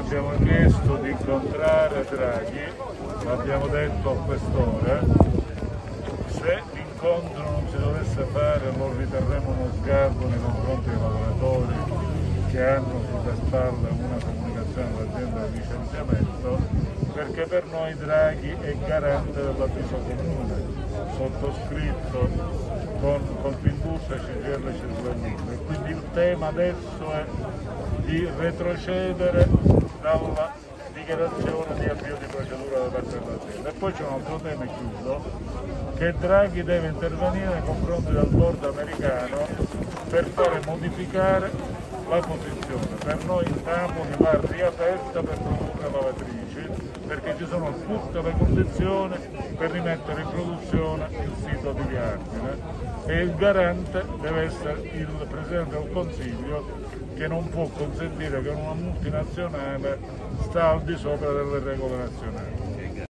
abbiamo chiesto di incontrare Draghi, l'abbiamo detto a quest'ora, se l'incontro non si dovesse fare lo riterremo uno sgarbo nei confronti dei lavoratori che hanno sulle spalle una comunicazione all'azienda di licenziamento, perché per noi Draghi è garante dell'avviso comune, sottoscritto con Confindustria, CGL e CSL. Quindi il tema adesso è di retrocedere dalla dichiarazione di avvio di procedura da parte dell'azienda. E poi c'è un altro tema, e chiudo, che Draghi deve intervenire nei confronti del board americano per fare modificare la posizione. Per noi Napoli va riaperta per produrre lavatrici perché ci sono tutte le condizioni per rimettere in produzione il sito di Viardine e il garante deve essere il Presidente del Consiglio che non può consentire che una multinazionale sta al di sopra delle regole nazionali.